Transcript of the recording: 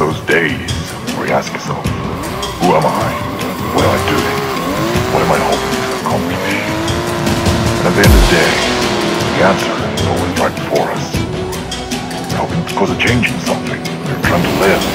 Those days where you ask yourself, who am I? What am I doing? What am I hoping to accomplish? And at the end of the day, the answer is always right before us. We're hoping cause a change in something. We're trying to live.